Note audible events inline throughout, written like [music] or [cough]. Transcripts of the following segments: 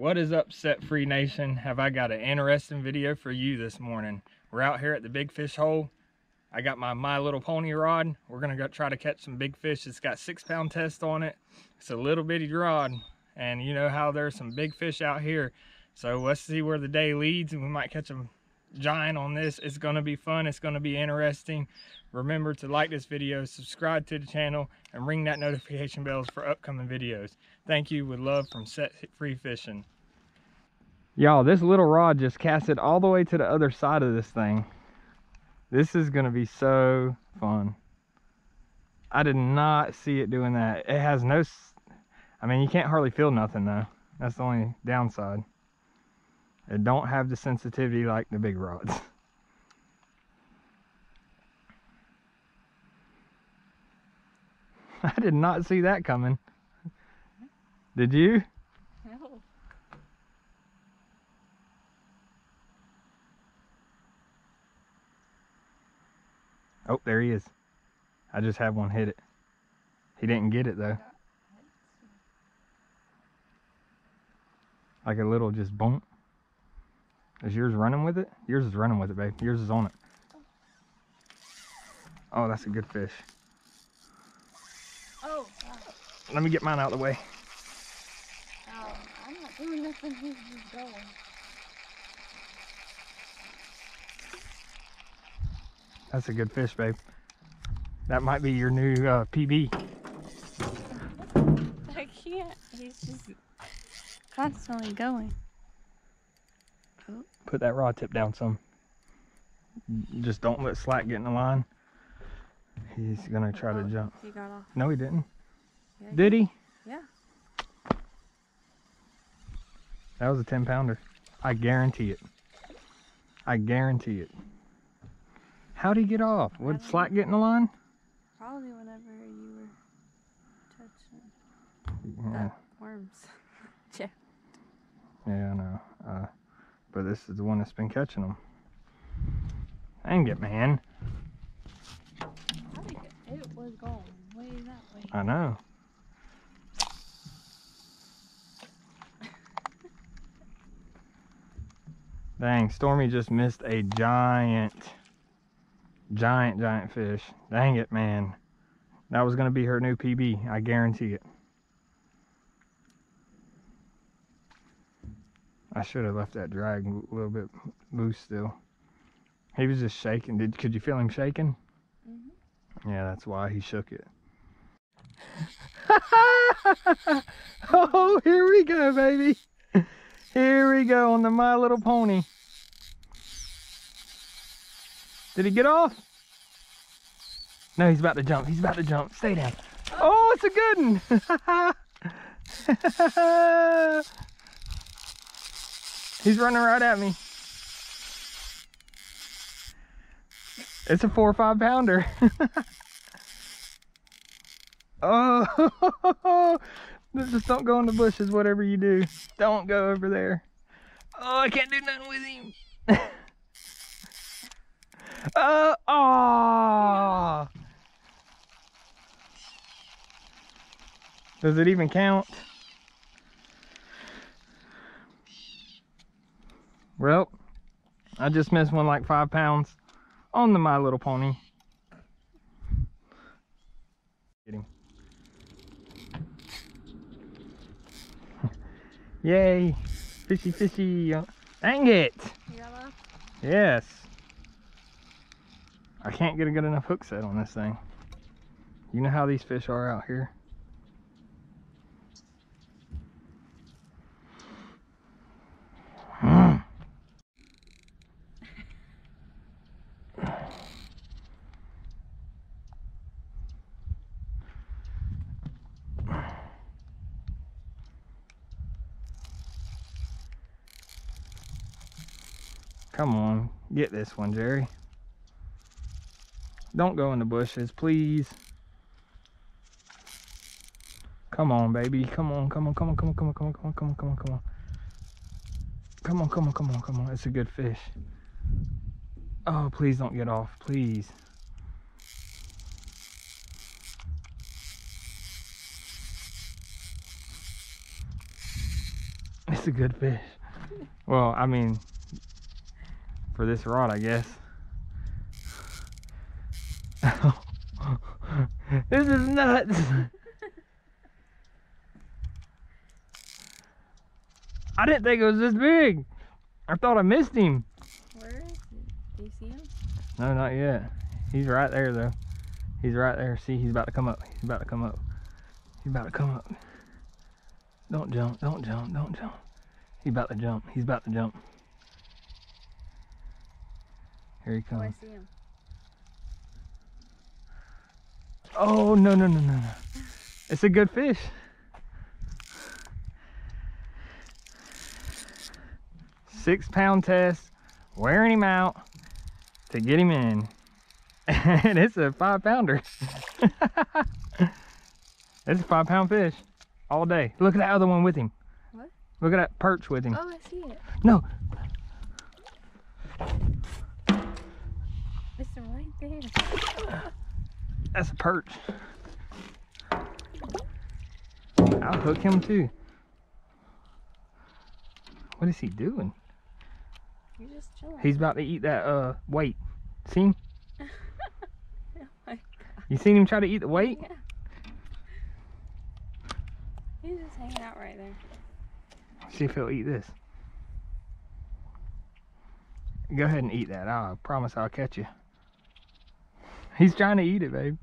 What is up, Set Free Nation? Have I got an interesting video for you this morning? We're out here at the Big Fish Hole. I got my My Little Pony rod. We're gonna go try to catch some big fish. It's got six pound test on it. It's a little bitty rod. And you know how there's some big fish out here. So let's see where the day leads and we might catch a giant on this. It's gonna be fun. It's gonna be interesting. Remember to like this video, subscribe to the channel, and ring that notification bells for upcoming videos. Thank you with love from Set Free Fishing. Y'all, this little rod just casted all the way to the other side of this thing. This is gonna be so fun. I did not see it doing that. It has no, I mean, you can't hardly feel nothing though. That's the only downside. It don't have the sensitivity like the big rods. [laughs] I did not see that coming. Did you? No. Oh, there he is. I just had one hit it. He didn't get it though. Like a little just bump. Is yours running with it? Yours is running with it, babe. Yours is on it. Oh, that's a good fish. Oh, wow. Let me get mine out of the way. Oh, I'm not doing nothing. He's just going. That's a good fish, babe. That might be your new uh, PB. I can't. He's just constantly going. Put that rod tip down some. Just don't let slack get in the line. He's gonna try to Oh, jump. He got off. No, he didn't. Yeah, he- Did he? Yeah. That was a 10 pounder. I guarantee it. I guarantee it. How'd he get off? Would slack get in the line? Probably whenever you were touching Yeah, worms. [laughs] yeah. yeah I know. Uh, but this is the one that's been catching them. Dang it, man. I think it was going way that way. I know. [laughs] Dang, Stormy just missed a giant, giant, giant fish. Dang it, man. That was going to be her new PB. I guarantee it. I should have left that drag a little bit loose still. He was just shaking. Did could you feel him shaking? Mhm. Yeah, that's why he shook it. [laughs] [laughs] oh, here we go, baby. Here we go on the My Little Pony. Did he get off? No, he's about to jump. He's about to jump. Stay down. Oh, it's a good one. [laughs] he's running right at me. It's a four or five pounder. [laughs] oh, [laughs] just don't go in the bushes, whatever you do. Don't go over there. Oh, I can't do nothing with him. Uh, oh. Does it even count? Well, I just missed one like five pounds on the My Little Pony. Get him. [laughs] Yay! Fishy, fishy. Dang it! Yes. I can't get a good enough hook set on this thing. You know how these fish are out here. Come on, get this one, Jerry. Don't go in the bushes, please. Come on, baby. Come on, come on, come on, come on, come on, come on, come on, come on, come on, come on. Come on, come on, come on, come on. It's a good fish. Oh, please don't get off, please. It's a good fish. Well, I mean, for this rod, I guess. This is nuts. I didn't think it was this big. I thought I missed him. Where is it? Do you see him? No, not yet. He's right there though. He's right there. See, he's about to come up. He's about to come up. He's about to come up. Don't jump. Don't jump. Don't jump. He's about to jump. He's about to jump. Here he Oh, I comes. see him. Oh no no no no no! It's a good fish. Six pound test, wearing him out to get him in, [laughs] and it's a five pounder. [laughs] it's a five pound fish all day. Look at that other one with him. What? Look at that perch with him. Oh, I see it. No, It's right there. [laughs] that's a perch. I'll hook him too. What is he doing? You're just chilling. He's about to eat that uh weight. See him? [laughs] Oh You seen him try to eat the weight? Yeah. He's just hanging out right there. See if he'll eat this. Go ahead and eat that. I promise I'll catch you. He's trying to eat it, babe.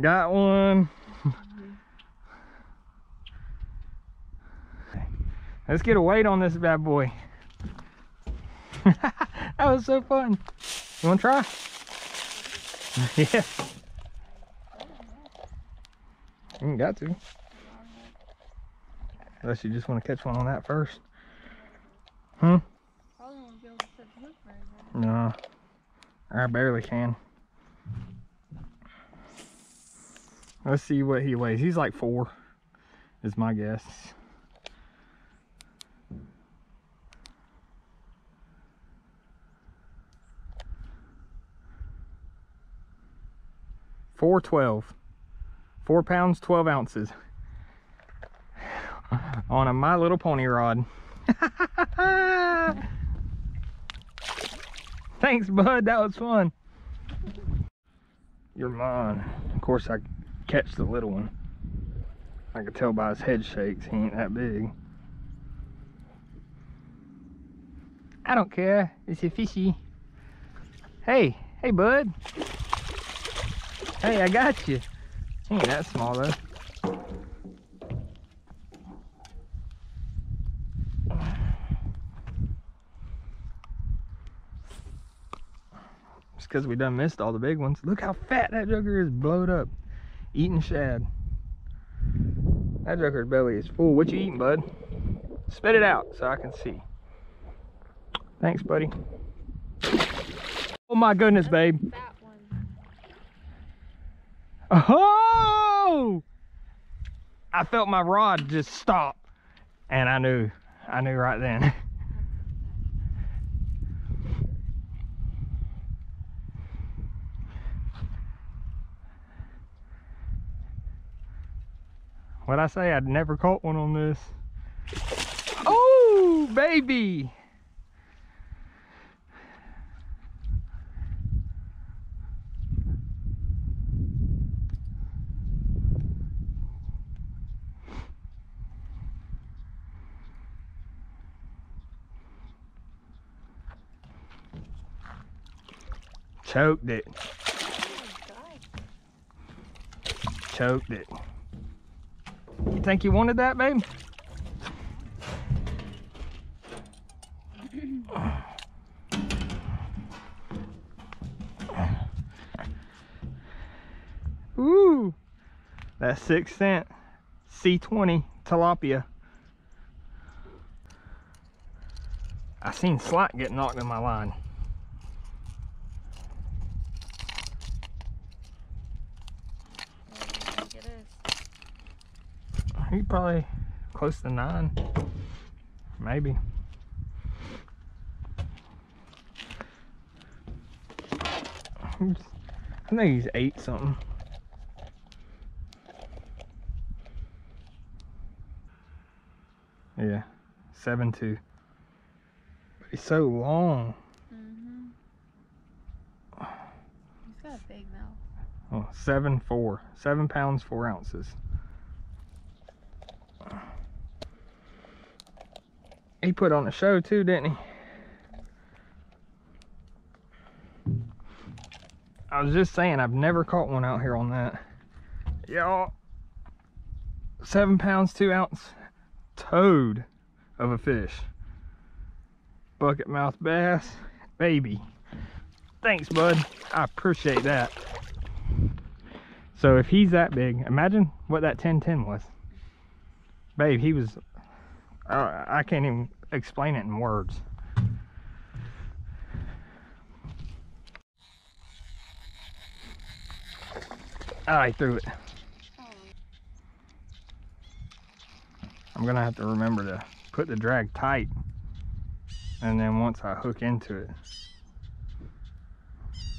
Got one. Let's get a weight on this bad boy. [laughs] that was so fun. You want to try? [laughs] yeah. You got to. Unless you just want to catch one on that first. Hmm? Probably won't be able to set the hook very well. No. I barely can. Let's see what he weighs. He's like four, is my guess. Four twelve. Four pounds, twelve ounces. [sighs] On a My Little Pony rod. [laughs] Thanks, bud. That was fun. You're mine. Of course, I catch the little one. I can tell by his head shakes he ain't that big. I don't care. It's a fishy. Hey, hey, bud. Hey, I got you. He ain't that small though. It's because we done missed all the big ones. Look how fat that joker is blowed up. Eating shad. That joker's belly is full. What you eating, bud? Spit it out so I can see. Thanks, buddy. Oh my goodness, babe. Oh! I felt my rod just stop. And I knew. I knew right then. [laughs] What'd I say? I'd never caught one on this. Oh, baby! Choked it. Oh Choked it. You think you wanted that, babe? Ooh, that 6th Sense C20 tilapia. I seen slack get knocked in my line. he probably close to nine. Maybe. I think he's eight something. Yeah seven two. But he's so long. Mm -hmm. he's got a big mouth. Oh seven four. Seven pounds four ounces. He put on a show too, didn't he? I was just saying, I've never caught one out here on that. Y'all, seven pounds two ounce toad of a fish. Bucket mouth bass, baby. Thanks, bud. I appreciate that. So if he's that big, imagine what that 1010 was. Babe, he was, uh, I can't even explain it in words. I threw it. I'm gonna have to remember to put the drag tight. And then once I hook into it.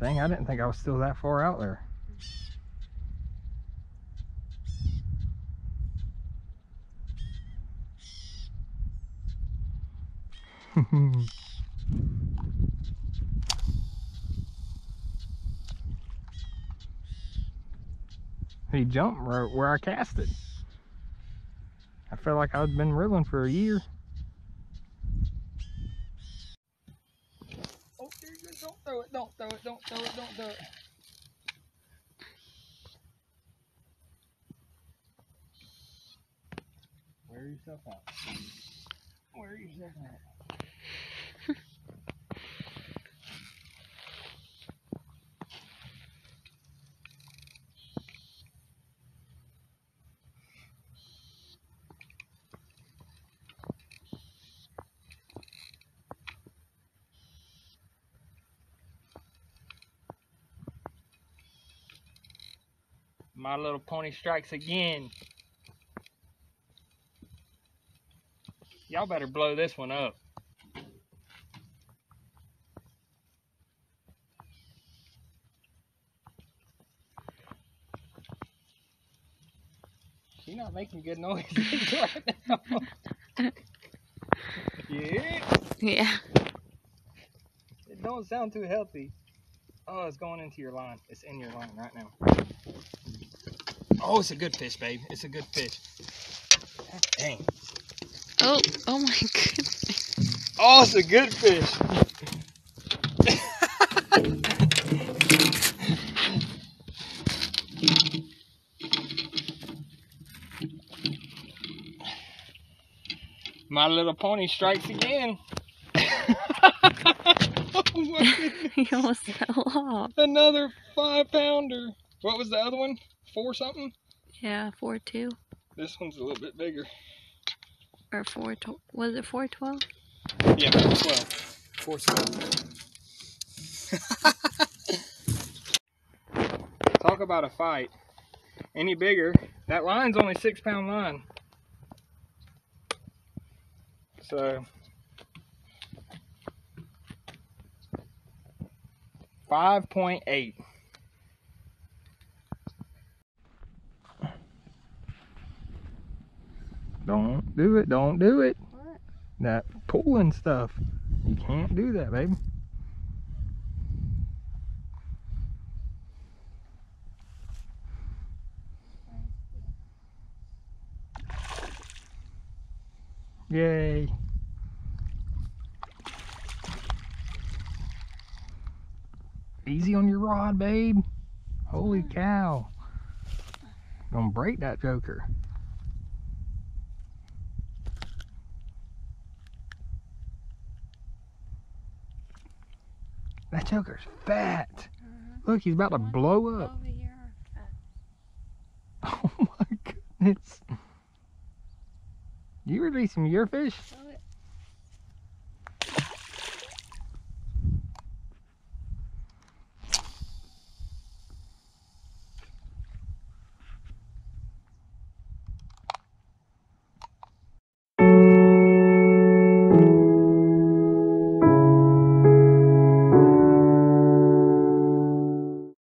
Dang, I didn't think I was still that far out there. [laughs] he jumped right where I cast it. I felt like I'd been reeling for a year. Oh, there you go. Don't throw it, don't throw it, don't throw it, don't throw it. Wear yourself out. Wear yourself out. My little pony strikes again. Y'all better blow this one up. She's not making good noises [laughs] right now. [laughs] yeah, Yeah. it don't sound too healthy. Oh, it's going into your line. It's in your line right now. Oh, it's a good fish, babe. It's a good fish. Dang. Oh, oh my [laughs] goodness. Oh, it's a good fish. My little pony strikes again. oh my goodness. he almost fell off. Another five pounder. What was the other one? Four something? Yeah, four two This one's a little bit bigger. or four. Tw- was it four twelve? Yeah, four twelve. Four [laughs] Talk about a fight. Any bigger? That line's only six pound line. So five point eight. Don't do it, don't do it. What? that pulling stuff. You can't do that, baby. Yay. Easy on your rod, babe. Holy cow. Gonna break that joker. That joker's fat. Look, he's about to blow up. [laughs] Oh my goodness. You releasing your fish? oh